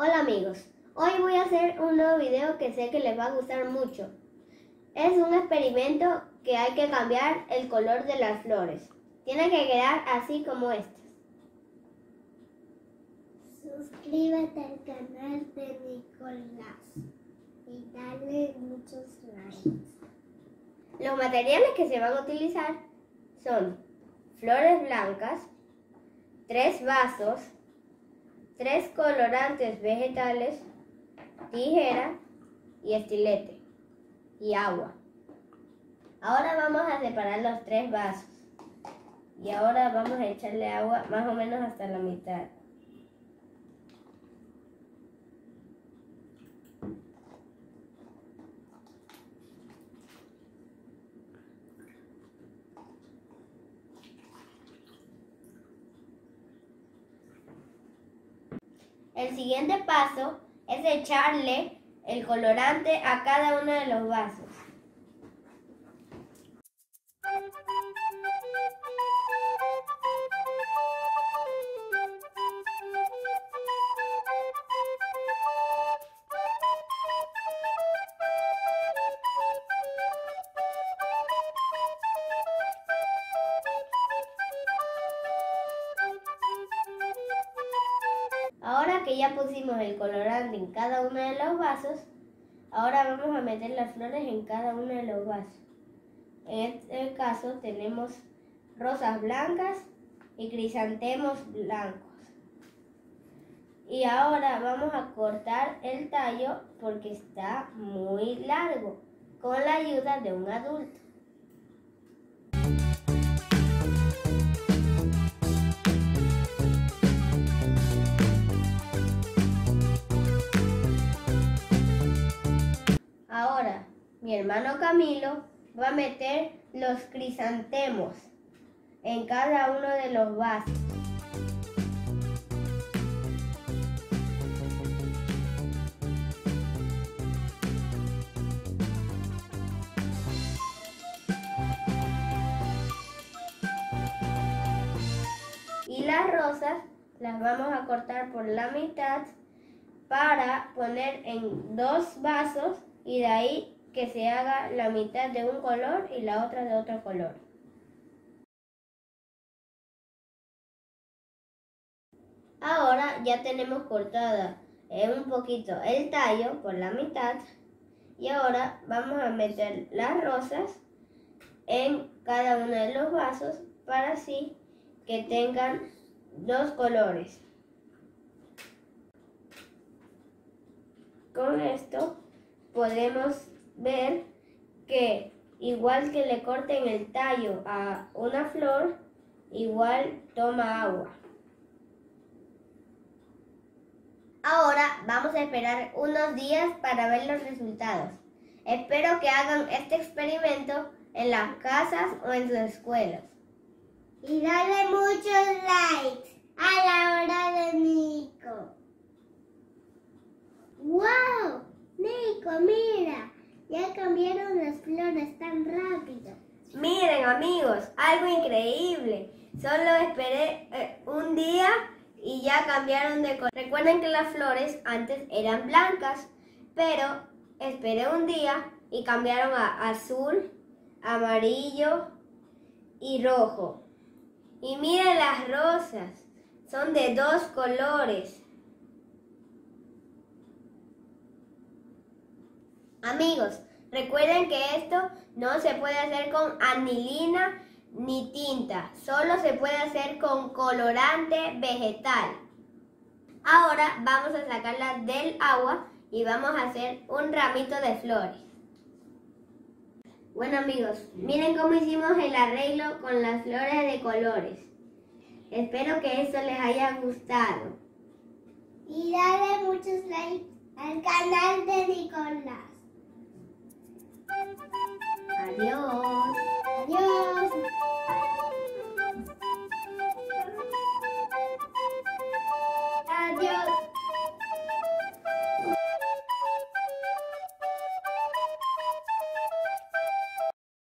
Hola amigos, hoy voy a hacer un nuevo video que sé que les va a gustar mucho. Es un experimento que hay que cambiar el color de las flores. Tiene que quedar así como estas. Suscríbete al canal de Nicolás y dale muchos likes. Los materiales que se van a utilizar son flores blancas, tres vasos, tres colorantes vegetales, tijera y estilete y agua. Ahora vamos a separar los tres vasos y ahora vamos a echarle agua más o menos hasta la mitad. El siguiente paso es echarle el colorante a cada uno de los vasos. Que ya pusimos el colorante en cada uno de los vasos, ahora vamos a meter las flores en cada uno de los vasos. En este caso tenemos rosas blancas y crisantemos blancos. Y ahora vamos a cortar el tallo porque está muy largo con la ayuda de un adulto. Mi hermano Camilo va a meter los crisantemos en cada uno de los vasos. Y las rosas las vamos a cortar por la mitad para poner en dos vasos y de ahí que se haga la mitad de un color y la otra de otro color. Ahora ya tenemos cortada un poquito el tallo por la mitad y ahora vamos a meter las rosas en cada uno de los vasos para así que tengan dos colores. Con esto podemos ver que igual que le corten el tallo a una flor, igual toma agua. Ahora vamos a esperar unos días para ver los resultados. Espero que hagan este experimento en las casas o en sus escuelas. Y dale muchos likes a la hora de Nico. ¡Wow! Nico, mira, ya cambiaron las flores tan rápido. Miren amigos, algo increíble. Solo esperé eh, un día y ya cambiaron de color. Recuerden que las flores antes eran blancas, pero esperé un día y cambiaron a azul, amarillo y rojo. Y miren las rosas, son de dos colores. Amigos, recuerden que esto no se puede hacer con anilina ni tinta, solo se puede hacer con colorante vegetal. Ahora vamos a sacarla del agua y vamos a hacer un ramito de flores. Bueno amigos, miren cómo hicimos el arreglo con las flores de colores. Espero que esto les haya gustado. Y dale muchos likes al canal de Nicolás. 不